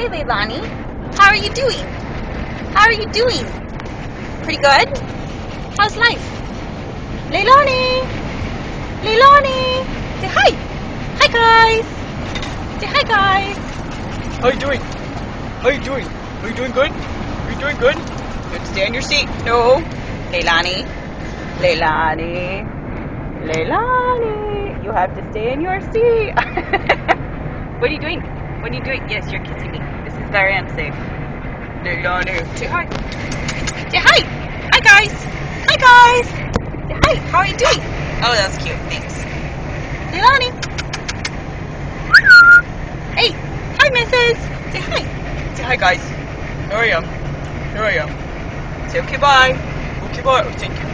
Hey, Lelani. How are you doing? How are you doing? Pretty good? How's life? Lelani! Lelani! Say hi! Hi, guys! Say hi, guys! How are you doing? How are you doing? Are you doing good? Are you doing good? Good. Stay in your seat. No. Lelani. Lelani. Lelani. You have to stay in your seat. what are you doing? What are you doing? Yes, you're kissing me. This is very unsafe. Lelani. Say hi. Say hi. Hi, guys. Hi, guys. Say hi. How are you doing? Oh, that's cute. Thanks. Lelani. Hey. Hi, missus. Say hi. Say hi, guys. Here I am. Here I am. Say okay, bye. Okay, bye. Oh, thank you.